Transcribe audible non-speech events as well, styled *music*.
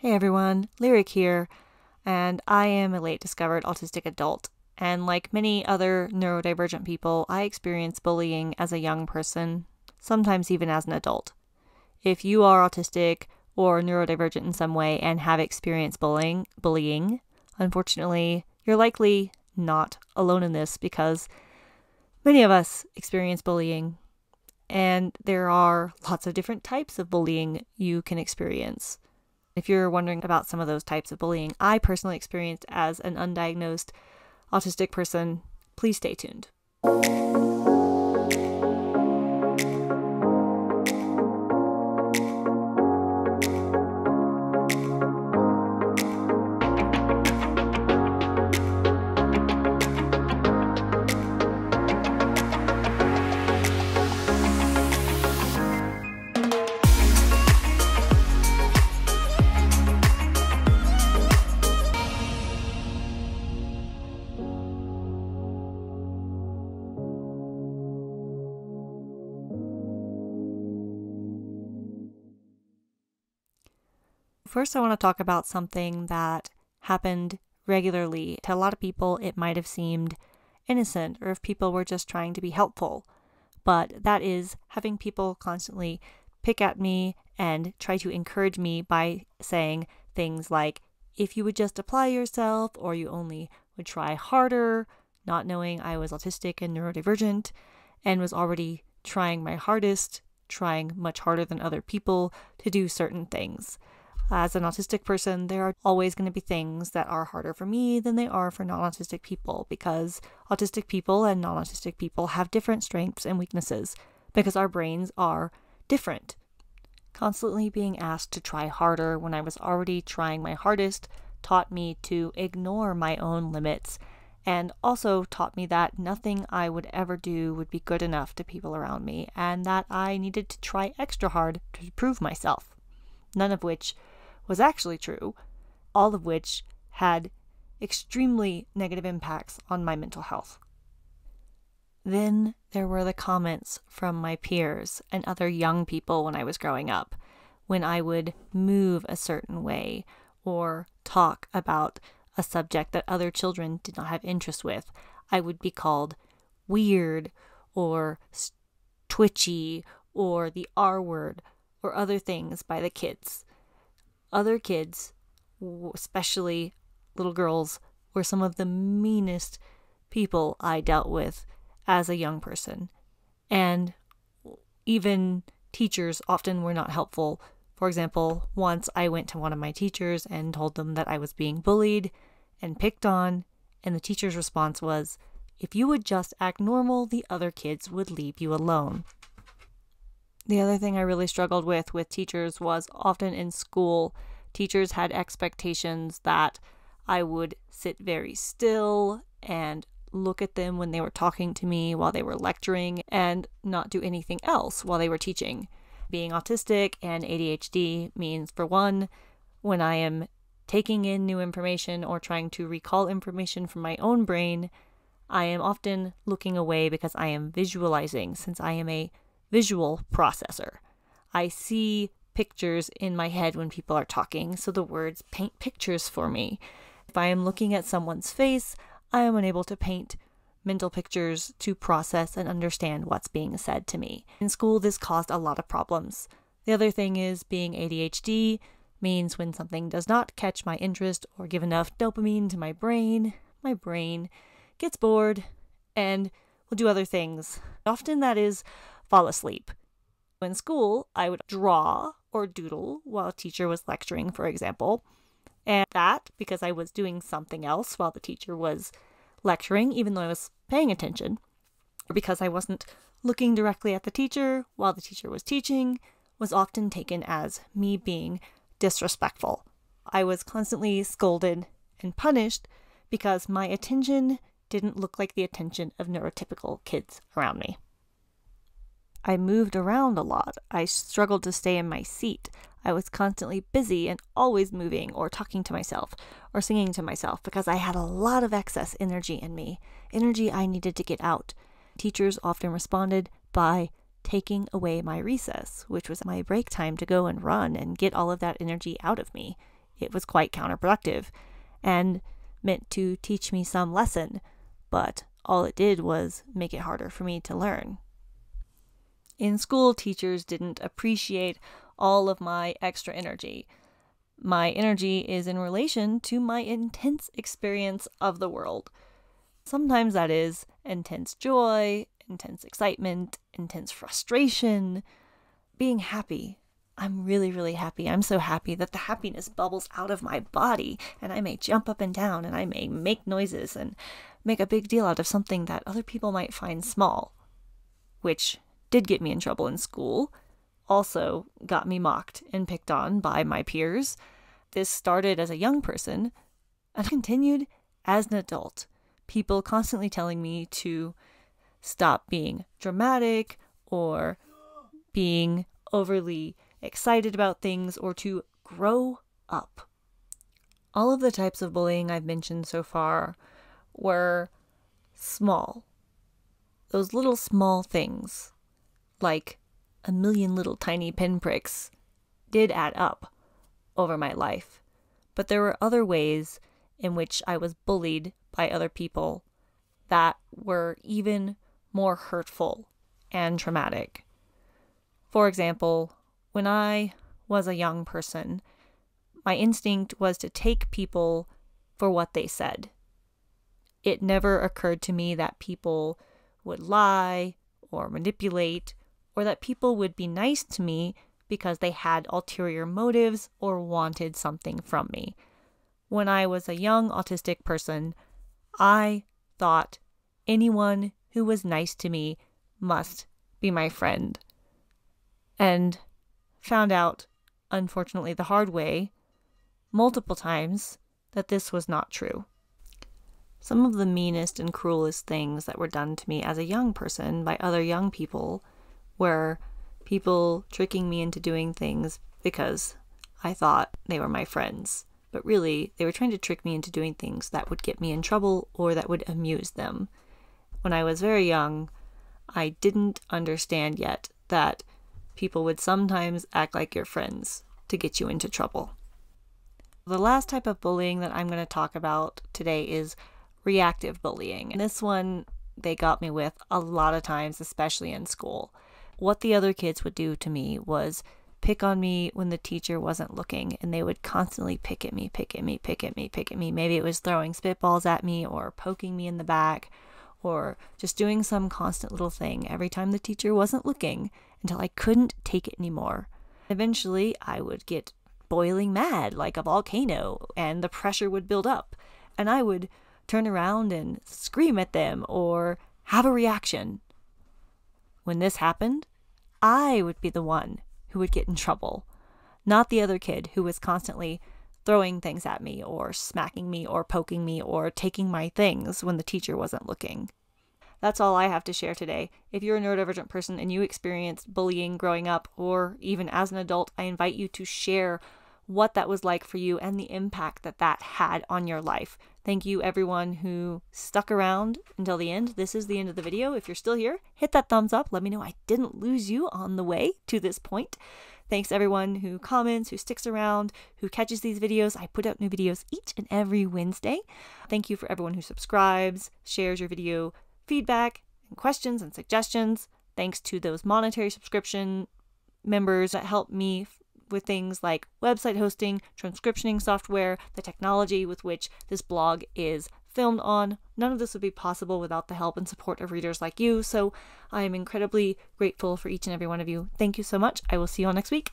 Hey everyone, Lyric here, and I am a late discovered autistic adult. And like many other neurodivergent people, I experienced bullying as a young person, sometimes even as an adult. If you are autistic or neurodivergent in some way and have experienced bullying, bullying, unfortunately, you're likely not alone in this because many of us experience bullying and there are lots of different types of bullying you can experience. If you're wondering about some of those types of bullying I personally experienced as an undiagnosed autistic person, please stay tuned. First, I want to talk about something that happened regularly. To a lot of people, it might have seemed innocent or if people were just trying to be helpful. But that is having people constantly pick at me and try to encourage me by saying things like, if you would just apply yourself, or you only would try harder, not knowing I was autistic and neurodivergent and was already trying my hardest, trying much harder than other people to do certain things. As an autistic person, there are always going to be things that are harder for me than they are for non autistic people because autistic people and non autistic people have different strengths and weaknesses because our brains are different. Constantly being asked to try harder when I was already trying my hardest taught me to ignore my own limits and also taught me that nothing I would ever do would be good enough to people around me and that I needed to try extra hard to prove myself. None of which was actually true, all of which had extremely negative impacts on my mental health. Then there were the comments from my peers and other young people when I was growing up, when I would move a certain way or talk about a subject that other children did not have interest with. I would be called weird or twitchy or the R word or other things by the kids other kids, especially little girls, were some of the meanest people I dealt with as a young person. And even teachers often were not helpful. For example, once I went to one of my teachers and told them that I was being bullied and picked on, and the teacher's response was, If you would just act normal, the other kids would leave you alone. The other thing I really struggled with with teachers was often in school, teachers had expectations that I would sit very still and look at them when they were talking to me while they were lecturing and not do anything else while they were teaching. Being autistic and ADHD means, for one, when I am taking in new information or trying to recall information from my own brain, I am often looking away because I am visualizing since I am a visual processor. I see pictures in my head when people are talking, so the words paint pictures for me. If I am looking at someone's face, I am unable to paint mental pictures to process and understand what's being said to me. In school, this caused a lot of problems. The other thing is being ADHD means when something does not catch my interest or give enough dopamine to my brain, my brain gets bored and will do other things. Often that is fall asleep. In school, I would draw or doodle while a teacher was lecturing, for example. And that because I was doing something else while the teacher was lecturing, even though I was paying attention, or because I wasn't looking directly at the teacher while the teacher was teaching, was often taken as me being disrespectful. I was constantly scolded and punished because my attention didn't look like the attention of neurotypical kids around me. I moved around a lot. I struggled to stay in my seat. I was constantly busy and always moving or talking to myself or singing to myself because I had a lot of excess energy in me, energy I needed to get out. Teachers often responded by taking away my recess, which was my break time to go and run and get all of that energy out of me. it was quite counterproductive and meant to teach me some lesson, but all it did was make it harder for me to learn. In school, teachers didn't appreciate all of my extra energy. My energy is in relation to my intense experience of the world. Sometimes that is intense joy, intense excitement, intense frustration, being happy. I'm really, really happy. I'm so happy that the happiness bubbles out of my body, and I may jump up and down, and I may make noises and make a big deal out of something that other people might find small, which did get me in trouble in school, also got me mocked and picked on by my peers. This started as a young person and *laughs* continued as an adult. People constantly telling me to stop being dramatic or being overly excited about things or to grow up. All of the types of bullying I've mentioned so far were small. Those little small things, like a million little tiny pinpricks, did add up over my life. But there were other ways in which I was bullied by other people that were even more hurtful and traumatic. For example, when I was a young person, my instinct was to take people for what they said. It never occurred to me that people would lie or manipulate, or that people would be nice to me because they had ulterior motives or wanted something from me. When I was a young autistic person, I thought anyone who was nice to me must be my friend. And found out, unfortunately, the hard way, multiple times, that this was not true. Some of the meanest and cruelest things that were done to me as a young person by other young people were people tricking me into doing things because I thought they were my friends. But really, they were trying to trick me into doing things that would get me in trouble or that would amuse them. When I was very young, I didn't understand yet that people would sometimes act like your friends to get you into trouble. The last type of bullying that I'm going to talk about today is reactive bullying. And this one they got me with a lot of times, especially in school. What the other kids would do to me was pick on me when the teacher wasn't looking, and they would constantly pick at me, pick at me, pick at me, pick at me. Maybe it was throwing spitballs at me or poking me in the back or just doing some constant little thing every time the teacher wasn't looking until I couldn't take it anymore. Eventually, I would get boiling mad like a volcano, and the pressure would build up, and I would turn around and scream at them or have a reaction. When this happened, I would be the one who would get in trouble, not the other kid who was constantly throwing things at me or smacking me or poking me or taking my things when the teacher wasn't looking. That's all I have to share today. If you're a neurodivergent person and you experienced bullying growing up or even as an adult, I invite you to share what that was like for you and the impact that that had on your life. Thank you, everyone who stuck around until the end. This is the end of the video. If you're still here, hit that thumbs up. Let me know I didn't lose you on the way to this point. Thanks everyone who comments, who sticks around, who catches these videos. I put out new videos each and every Wednesday. Thank you for everyone who subscribes, shares your video feedback and questions and suggestions. Thanks to those monetary subscription members that help me with things like website hosting, transcriptioning software, the technology with which this blog is filmed on. None of this would be possible without the help and support of readers like you, so I am incredibly grateful for each and every one of you. Thank you so much. I will see you all next week.